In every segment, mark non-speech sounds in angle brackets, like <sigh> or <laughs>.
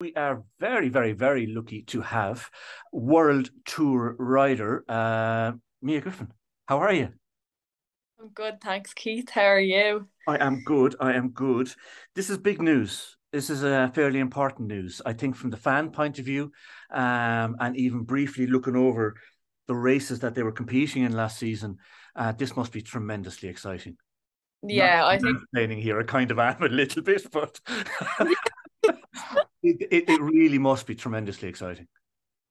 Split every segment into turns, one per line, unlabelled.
We are very, very, very lucky to have World Tour rider uh, Mia Griffin. How are you?
I'm good, thanks, Keith. How are you?
I am good. I am good. This is big news. This is a fairly important news, I think, from the fan point of view, um, and even briefly looking over the races that they were competing in last season. Uh, this must be tremendously exciting.
Yeah, Not I think
explaining here. I kind of am a little bit, but <laughs> it, it, really must be tremendously exciting.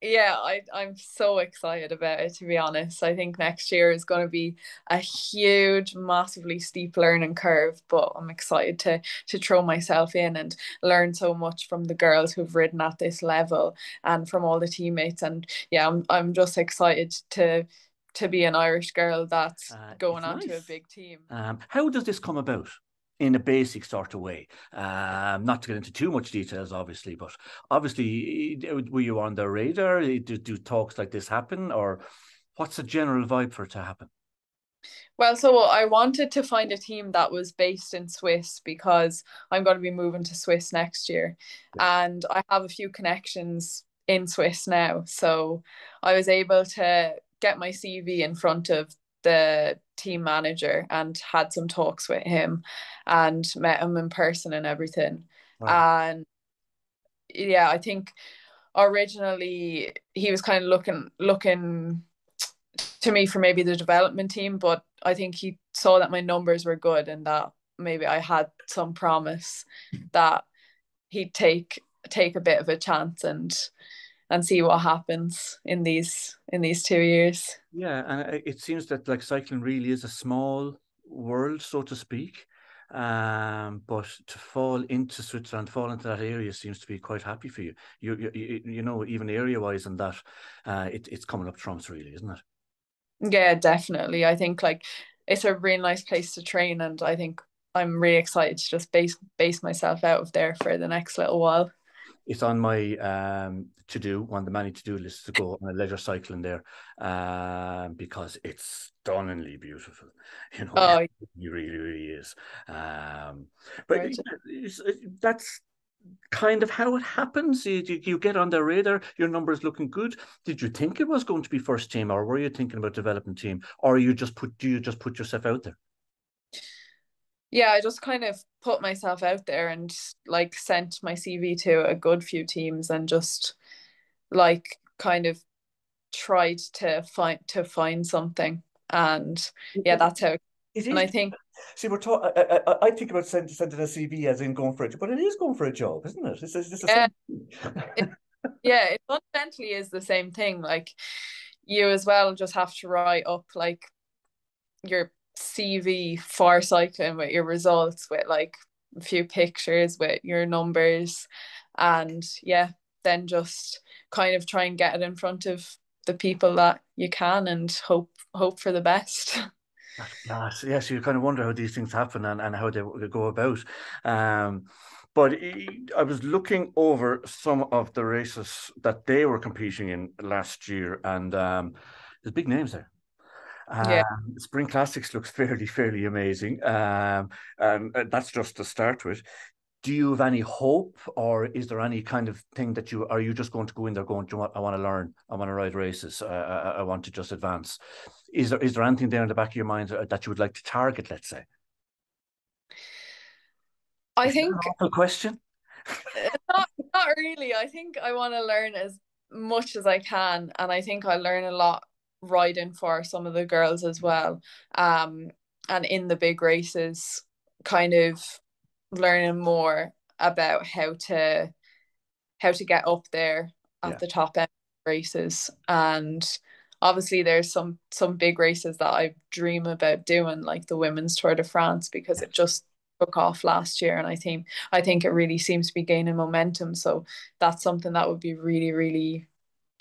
Yeah, I, I'm so excited about it, to be honest. I think next year is going to be a huge, massively steep learning curve, but I'm excited to to throw myself in and learn so much from the girls who've ridden at this level and from all the teammates. And yeah, I'm, I'm just excited to to be an Irish girl that's uh, going on nice. to a big team.
Um, how does this come about? In a basic sort of way. Um, not to get into too much details, obviously, but obviously, were you on the radar? Do, do talks like this happen, or what's the general vibe for it to happen?
Well, so I wanted to find a team that was based in Swiss because I'm going to be moving to Swiss next year, yeah. and I have a few connections in Swiss now. So I was able to get my CV in front of the team manager and had some talks with him and met him in person and everything. Wow. And yeah, I think originally he was kind of looking looking to me for maybe the development team, but I think he saw that my numbers were good and that maybe I had some promise that he'd take take a bit of a chance and and see what happens in these in these two years.
Yeah, and it seems that like cycling really is a small world, so to speak. Um, but to fall into Switzerland, fall into that area seems to be quite happy for you. You you, you know, even area wise, and that uh, it, it's coming up trumps, really, isn't it?
Yeah, definitely. I think like it's a really nice place to train, and I think I'm really excited to just base base myself out of there for the next little while
it's on my um, to do one of the many to do lists to go on a leisure cycling there um, because it's stunningly beautiful. <laughs> You know, oh, it really, really is. Um, but it's, that's kind of how it happens. You, you get on the radar, your numbers looking good. Did you think it was going to be first team, or were you thinking about development team, or you just put do you just put yourself out there?
Yeah, I just kind of put myself out there and like sent my CV to a good few teams and just like kind of tried to find to find something. And yeah, that's how. and I think.
See, we're talking. I, I, think about sending sending a CV as in going for it, but it is going for a job, isn't it? It's, it's, it's
yeah. it, <laughs> yeah, it fundamentally is the same thing. Like you as well just have to write up like your CV for cycling with your results, with like a few pictures, with your numbers, and yeah, then just kind of try and get it in front of the people that you can and hope hope for the best. <laughs>
Yes, yes, you kind of wonder how these things happen and, and how they go about. Um, but I was looking over some of the races that they were competing in last year, and um, there's big names there. Yeah. Um, Spring Classics looks fairly, fairly amazing. Um, and uh, that's just to start with. Do you have any hope, or is there any kind of thing that you are you just going to go in there going, you want, I want to learn, I want to ride races, uh, I, I, want to just advance? Is there is there anything there in the back of your mind uh, that you would like to target? Let's say.
I is think.
awful question.
not, not really. I think I want to learn as much as I can, and I think I learn a lot riding for some of the girls as well. Um, and in the big races, kind of learning more about how to how to get up there at yeah. the top end races and obviously there's some some big races that I dream about doing like the women's Tour de France because it just took off last year and I think I think it really seems to be gaining momentum so that's something that would be really really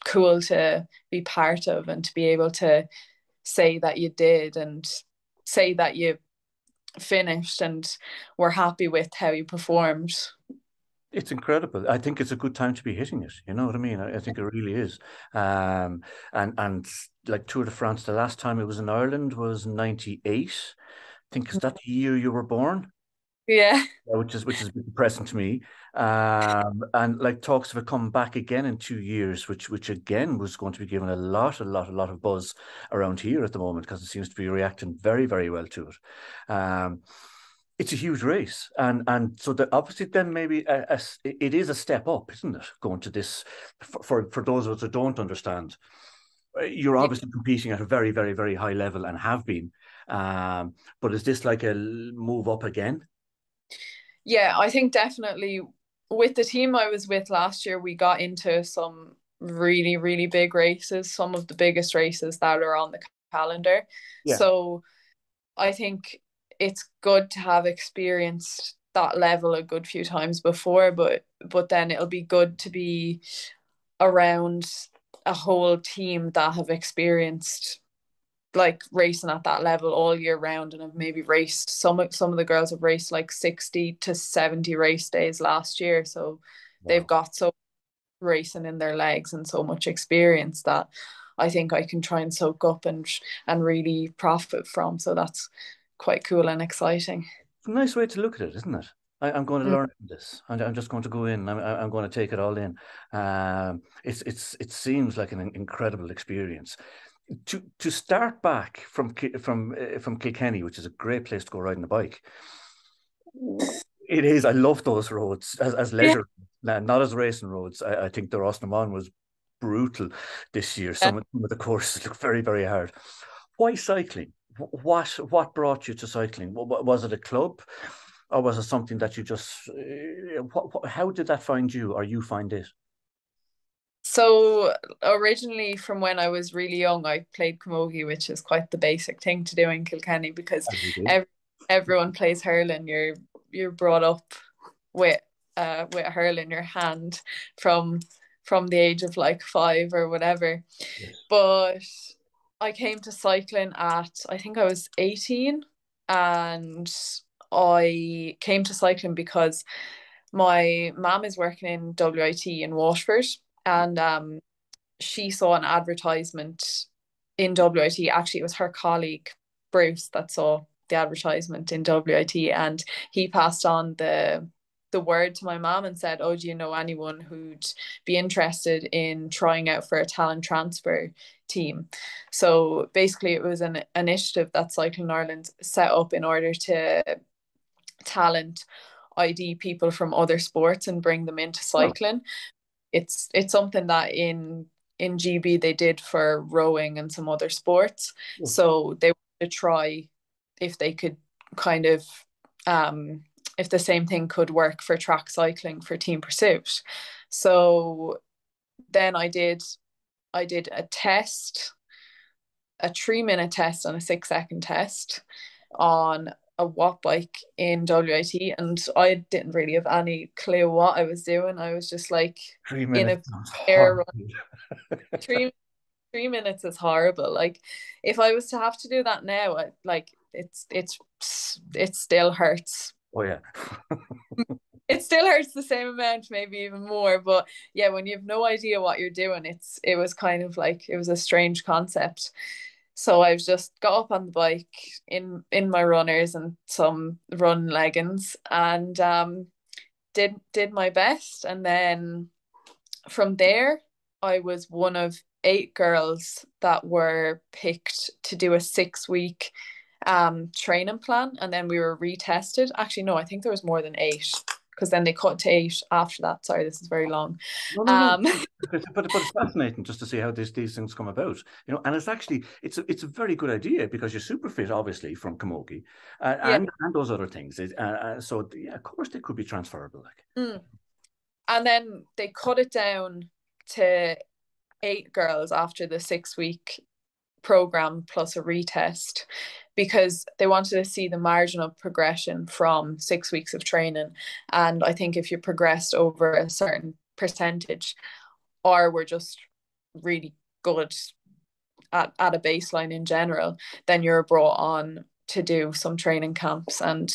cool to be part of and to be able to say that you did and say that you finished and were happy with how you performed.
It's incredible. I think it's a good time to be hitting it. You know what I mean? I, I think it really is. Um, and and like Tour de France, the last time it was in Ireland was '98. I think is that the year you were born?
Yeah.
Which is which is depressing to me. um, and like talks of it coming back again in two years, which which again was going to be given a lot, a lot, a lot of buzz around here at the moment because it seems to be reacting very, very well to it. Um, it's a huge race, and and so the opposite then maybe a, a, it is a step up, isn't it? Going to this for, for for those of us who don't understand, uh, you're obviously competing at a very, very, very high level and have been. Um, but is this like a move up again?
Yeah, I think definitely with the team I was with last year, we got into some really, really big races, some of the biggest races that are on the calendar. Yeah. So I think it's good to have experienced that level a good few times before, but but then it'll be good to be around a whole team that have experienced like racing at that level all year round and have maybe raced some some of the girls have raced like 60 to 70 race days last year so wow. they've got so racing in their legs and so much experience that I think I can try and soak up and and really profit from so that's quite cool and exciting
it's a nice way to look at it isn't it I, am going to mm. learn this. I'm, I'm, just going to go in. I'm, I'm going to take it all in. Um, it's it's it seems like an incredible experience to to start back from from uh, from Kilkenny, which is a great place to go riding a bike. It is. I love those roads as, as leisure, yeah. not as racing roads. I, I think the Roscommon was brutal this year. Some, yeah. some of the courses <laughs> look very very hard. Why cycling? What what brought you to cycling? Was it a club, or was it something that you just? What, what, how did that find you, or you find it?
So originally, from when I was really young, I played camogie, which is quite the basic thing to do in Kilkenny because every, everyone plays hurling. You're you're brought up with uh with a hurl in your hand from from the age of like five or whatever. Yes. But I came to cycling at I think I was eighteen, and I came to cycling because my mom is working in WIT in Waterford and um, she saw an advertisement in WIT. Actually, it was her colleague Bruce that saw the advertisement in WIT, and he passed on the the word to my mom and said, "Oh, do you know anyone who'd be interested in trying out for a talent transfer team?" So basically, it was an initiative that Cycling Ireland set up in order to talent ID people from other sports and bring them into cycling it's it's something that in in GB they did for rowing and some other sports. Yeah. So they wanted to try if they could kind of um if the same thing could work for track cycling for team pursuit. So then I did I did a test, a three minute test and a six second test on a Wattbike in WIT and I didn't really have any clue what I was doing. I was just like
three in a
air run. three three minutes is horrible. Like if I was to have to do that now, I, like it's it's it still hurts.
Oh yeah. <laughs>
it still hurts the same amount, maybe even more. But yeah, when you have no idea what you're doing, it's it was kind of like it was a strange concept. So I've just got up on the bike in in my runners and some run leggings and um, did did my best. And then from there, I was one of eight girls that were picked to do a six week um, training plan, and then we were retested. Actually, no, I think there was more than eight because then they cut to eight after that. Sorry, this is very long. No, no, um, <laughs> no.
but, but, it's fascinating just to see how these these things come about. You know, and it's actually it's a, it's a very good idea because you're super fit, obviously, from camogie uh, yeah. and and those other things. It, uh, uh, so yeah, of course they could be transferable. Like,
mm. and then they cut it down to eight girls after the six week program plus a retest because they wanted to see the marginal progression from six weeks of training. And I think if you progressed over a certain percentage or were just really good at, at a baseline in general, then you're brought on to do some training camps. And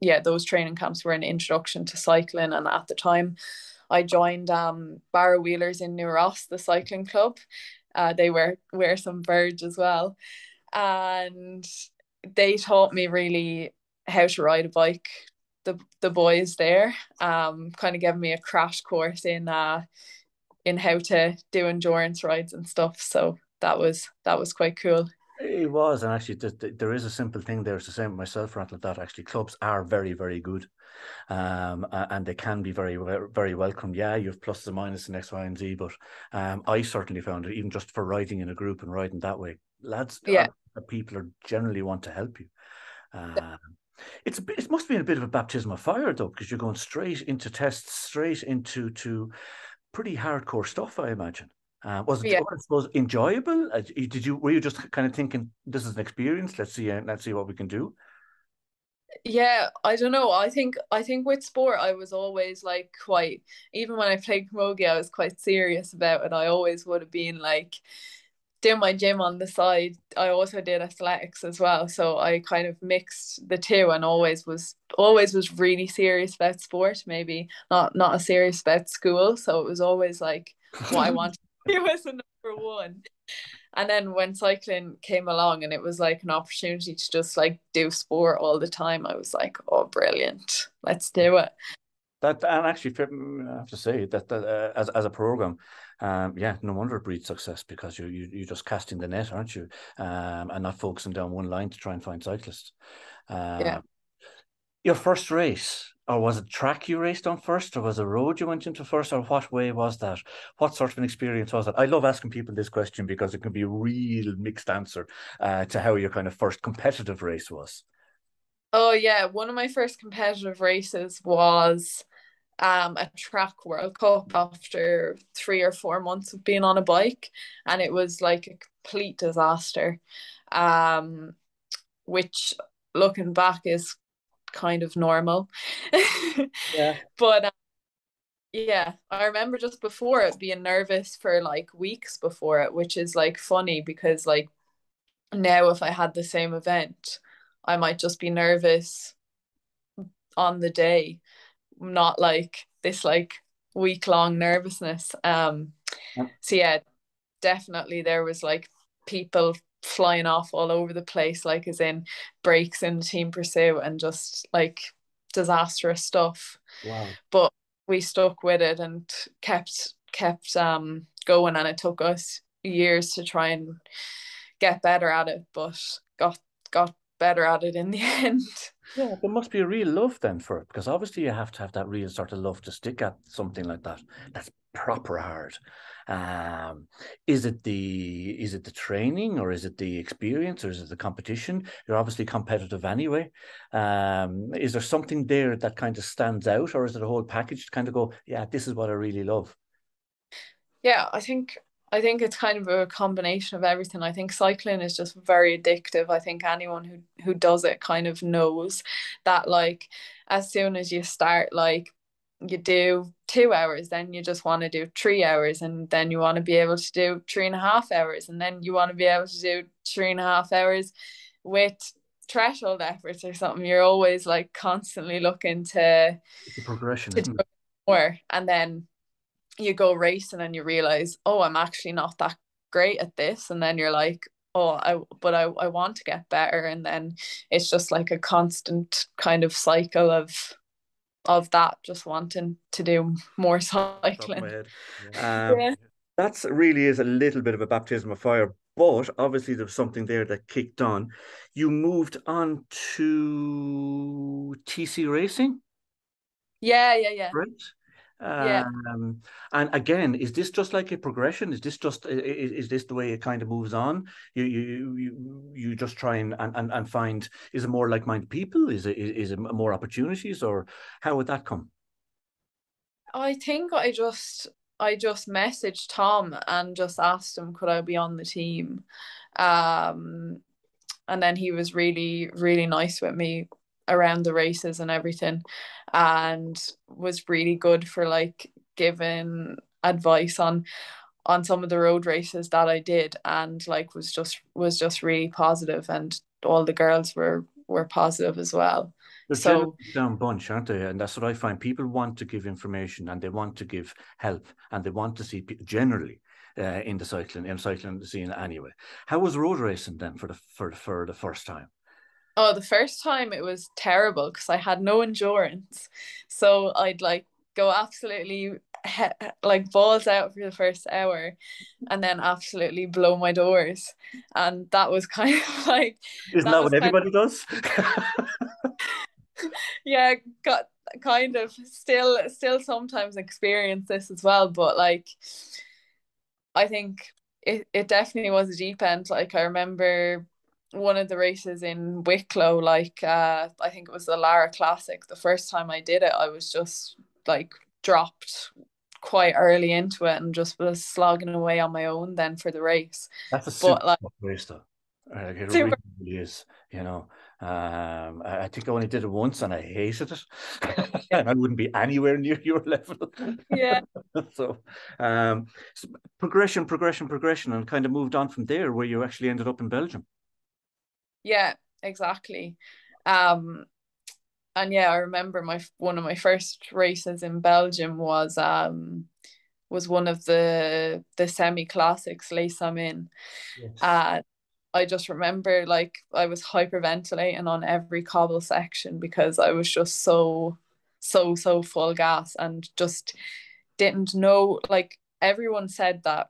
yeah, those training camps were an introduction to cycling. And at the time, I joined um, Barrow Wheelers in New Ross, the cycling club. Uh, they wear wear some Verge as well, and they taught me really how to ride a bike the the boys there, um, kind of giving me a crash course in uh in how to do endurance rides and stuff. So that was that was quite cool.
It was, and actually, there is a simple thing there. It's the same myself, Rattle, that actually clubs are very, very good, um, and they can be very, very welcome. Yeah, you have pluses and minuses and X, Y, and Z, but um, I certainly found it even just for riding in a group and riding that way, lads,
yeah,
people are generally want to help you. Um, it's a bit, it must be a bit of a baptism of fire though, because you're going straight into tests, straight into to pretty hardcore stuff, I imagine. Uh, was it, yeah. I suppose, enjoyable? Uh, did you were you just kind of thinking this is an experience? Let's see, uh, let's see what we can do.
Yeah, I don't know. I think I think with sport, I was always like quite. Even when I played camogie, I was quite serious about it. I always would have been like doing my gym on the side. I also did athletics as well, so I kind of mixed the two, and always was always was really serious about sport. Maybe not not as serious about school. So it was always like what I <laughs> wanted he was a number one. And then when cycling came along and it was like an opportunity to just like do sport all the time, I was like, oh, brilliant. Let's do it.
That and actually, I have to say that, that uh, as as a program, um, yeah, no wonder it breeds success because you you you're just casting the net, aren't you? Um, and not focusing down one line to try and find cyclists. Um, yeah. Your first race, or was it track you raced on first, or was it road you went into first, or what way was that? What sort of an experience was that? I love asking people this question because it can be a real mixed answer uh, to how your kind of first competitive race was.
Oh yeah, one of my first competitive races was um, a track World Cup after three or four months of being on a bike, and it was like a complete disaster. Um, which looking back is kind of normal. <laughs>
yeah.
But um, yeah, I remember just before it being nervous for like weeks before it, which is like funny because like now if I had the same event, I might just be nervous on the day, not like this like week long nervousness. Um so yeah, definitely there was like people flying off all over the place, like as in breaks in the team pursuit and just like disastrous stuff.
Wow.
But we stuck with it and kept kept um going and it took us years to try and get better at it, but got got better at it in the <laughs> end.
Yeah, there must be a real love then for it because obviously you have to have that real sort of love to stick at something like that. That's proper hard. Um, is it the is it the training or is it the experience or is it the competition? You're obviously competitive anyway. Um, is there something there that kind of stands out, or is it a whole package to kind of go, yeah, this is what I really love?
Yeah, I think I think it's kind of a combination of everything. I think cycling is just very addictive. I think anyone who who does it kind of knows that like as soon as you start like you do two hours, then you just want to do three hours, and then you want to be able to do three and a half hours, and then you want to be able to do three and a half hours with threshold efforts or something. You're always like constantly looking to
the progression
to more, and then you go racing and you realize, oh, I'm actually not that great at this, and then you're like, oh I but I, I want to get better and then it's just like a constant kind of cycle of of that, just wanting to do more <laughs> cycling.
Yeah. Um, yeah. That's really is a little bit of a baptism of fire, but obviously there's something there that kicked on. You moved on to TC Racing.
Yeah, yeah, yeah.
Right yeah. Um, and again, is this just like a progression? Is this just is, is this the way it kind of moves on? You you you you just try and and, and find is it more like minded people? Is it is it more opportunities or how would that come?
I think I just I just messaged Tom and just asked him could I be on the team. Um and then he was really really nice with me around the races and everything and was really good for like giving advice on on some of the road races that I did and like was just was just really positive and all the girls were were positive as well.
They're so down bunch, aren't they? And that's what I find. People want to give information and they want to give help and they want to see people generally uh, in the cycling in cycling scene anyway. How was road racing then for the for for the first time?
Oh, the first time it was terrible because I had no endurance. So I'd like go absolutely he- like balls out for the first hour and then absolutely blow my doors. And that was <laughs> kind of like
Isn't that,
that
what everybody does? <laughs>
yeah, got kind of still still sometimes experience this as well, but like I think it, it definitely was a deep end. Like I remember one of the races in Wicklow, like uh I think it was the Lara Classic. The first time I did it, I was just like dropped quite early into it and just was slogging away on my own then for the race.
That's a super
But like
race, though. Uh, it
super
really is, you know. Um, I, I think I only did it once and I hated it. <laughs> And I wouldn't be anywhere near your level.
yeah. <laughs>
so, um, so progression, progression, progression, and kind of moved on from there, where you actually ended up in Belgium.
Yeah, exactly. Um and yeah, I remember my one of my first races in Belgium was um was one of the the semi classics Le Samyn.
Yes.
And I just remember like I was hyperventilating on every cobble section because I was just so so so full gas and just didn't know like everyone said that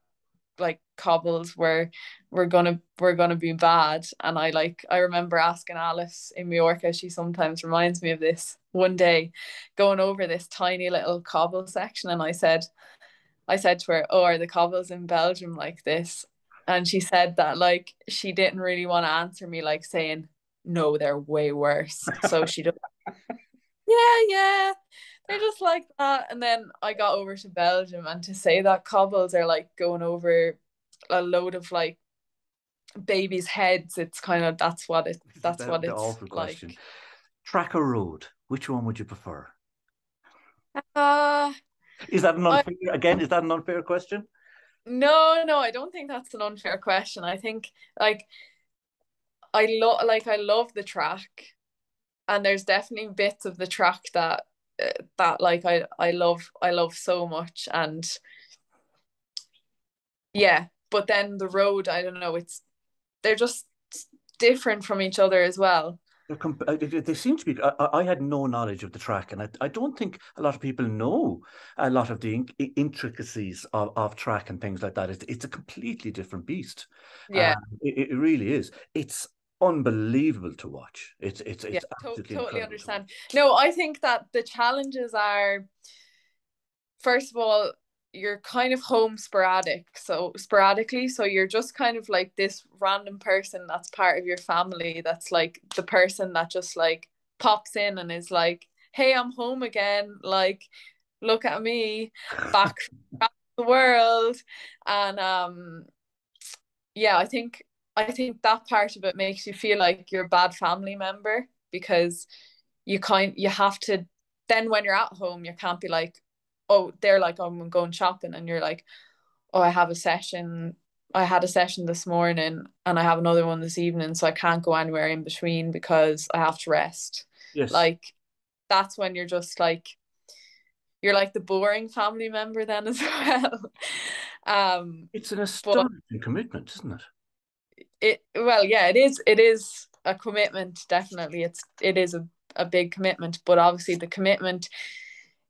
like cobbles were were gonna were gonna be bad. And I like I remember asking Alice in Mallorca she sometimes reminds me of this one day going over this tiny little cobble section and I said I said to her oh are the cobbles in Belgium like this? And she said that like she didn't really want to answer me like saying no they're way worse. So she <laughs> just yeah yeah they're just like that and then I got over to Belgium and to say that cobbles are like going over a load of like babies' heads it's kind of that's what it that's what it's
awful
like
question. Track or road? Which one would you prefer?
uh
Is that an
I
unfair again? Is that an unfair question?
no no I don't think that's an unfair question I think like I love like I love the track and there's definitely bits of the track that uh, that like I I love I love so much and yeah but then the road I don't know it's they're just different from each other as well
comp- uh, they, seem to be. I, I- I had no knowledge of the track, and I, I don't think a lot of people know a lot of the in- intricacies of, of track and things like that. It's, it's a completely different beast.
yeah
Um, it, it really is. It's unbelievable to watch. It's it's
yeah
it's
to-
absolutely
totally
incredible to
understand. no I think that the challenges are first of all you're kind of home sporadic so sporadically so you're just kind of like this random person that's part of your family that's like the person that just like pops in and is like hey I'm home again like look at me back <laughs> back the world. And um yeah I think I think that part of it makes you feel like you're a bad family member because you kind you have to then when you're at home you can't be like oh they're like oh, I'm going shopping and you're like oh I have a session I had a session this morning and I have another one this evening so I can't go anywhere in between because I have to rest.
Yes,
like that's when you're just like you're like the boring family member then as <laughs> well. Um
it's an
but
astonishing commitment, isn't it?
It well yeah it is it is a commitment definitely it's it is a, a big commitment but obviously the commitment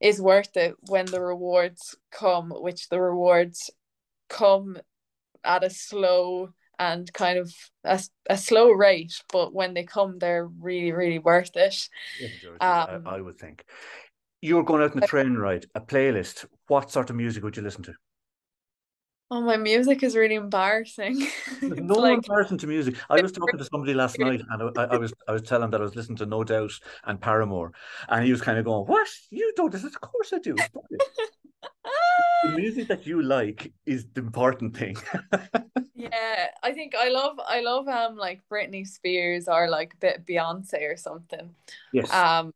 is worth it when the rewards come which the rewards come at a slow and kind of a, a slow rate but when they come they're really really worth it
Yeah,
um
I, I would think. You're going out on a train ride, a playlist. What sort of music would you listen to?
Oh my music is really embarrassing <laughs>
no
like
comparison to music. I was talking to somebody last <laughs> night, and I, I was I was telling that I was listening to No Doubt and Paramore, and he was kind of going, "What? You don't?" Said, "Of course I do. The <laughs> music that you like is the important thing."
Yeah, I think I love I love um like Britney Spears or like a bit Beyonce or something.
yes.
Um,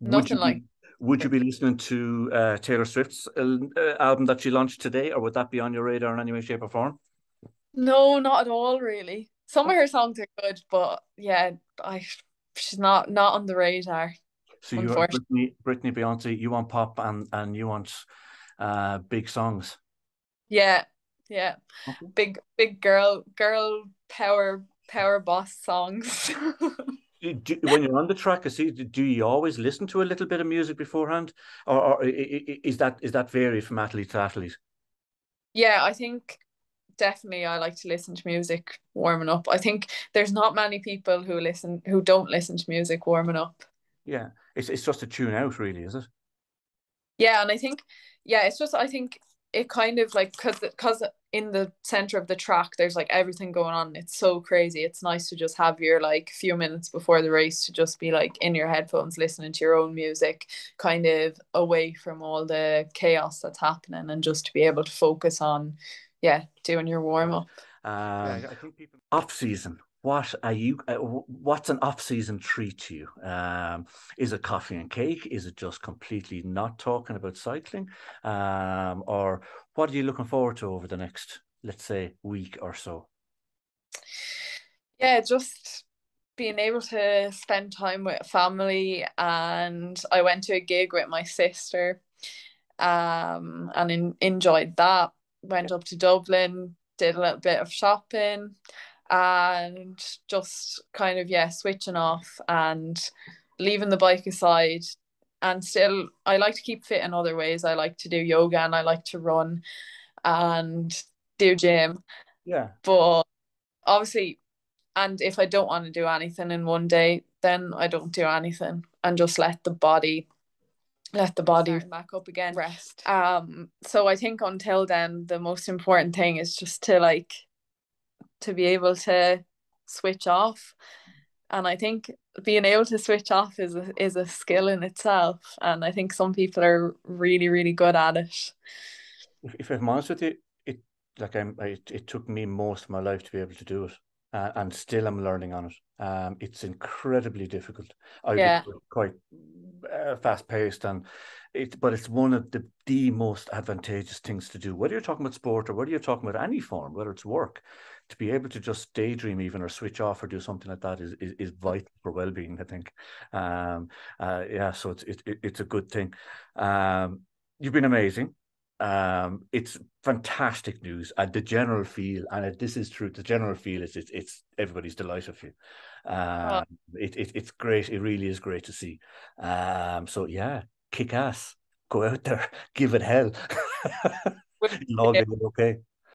Would you
like
Would you be listening to uh, Taylor Swift's uh, album that she launched today, or would that be on your radar in any way, shape, or form?
no, not at all really. Some of her songs are good, but yeah, I she's not not on the radar,
So you're
unfortunately.
Britney, Britney, Beyonce. You want pop, and and you want uh, big songs.
Yeah, yeah,
Okay.
big big girl girl power power boss songs. <laughs>
do, when you're on the track, I see. Do you always listen to a little bit of music beforehand, or, or is that is that varied from athlete to athlete?
Yeah, I think definitely I like to listen to music warming up. I think there's not many people who listen who don't listen to music warming up.
Yeah, it's it's just a tune out, really, is it?
Yeah, and I think yeah, it's just I think it kind of like because because in the center of the track there's like everything going on. It's so crazy. It's nice to just have your like few minutes before the race to just be like in your headphones listening to your own music kind of away from all the chaos that's happening and just to be able to focus on yeah doing your warm-up.
Um, yeah, I think people off season what are you uh, what's an off-season treat to you? Um, is it coffee and cake? Is it just completely not talking about cycling? Um, or what are you looking forward to over the next let's say week or so?
Yeah just being able to spend time with family and i went to a gig with my sister um, and in, enjoyed that. Went up to dublin did a little bit of shopping and just kind of yeah switching off and leaving the bike aside. And still I like to keep fit in other ways. I like to do yoga and I like to run and do gym.
Yeah.
But obviously and if I don't want to do anything in one day then I don't do anything and just let the body let the body back up again.
Rest.
Um so I think until then the most important thing is just to like to be able to switch off. And I think being able to switch off is a, is a skill in itself. And I think some people are really really good at it.
If, if I'm honest with you it like I'm I, it took me most of my life to be able to do it. Uh, and still I'm learning on it. Um it's incredibly difficult. I
yeah.
quite uh, fast paced and it but it's one of the the most advantageous things to do. Whether you're talking about sport or whether you're talking about any form whether it's work to be able to just daydream even or switch off or do something like that is is, is vital for well-being i think. Um uh, yeah so it's it, it's a good thing. Um you've been amazing. Um it's fantastic news and the general feel and this is true the general feel is it's, it's everybody's delighted for you um oh. it, it it's great it really is great to see. Um so yeah kick ass. Go out there. <laughs> Give it hell. <laughs> You'll all be okay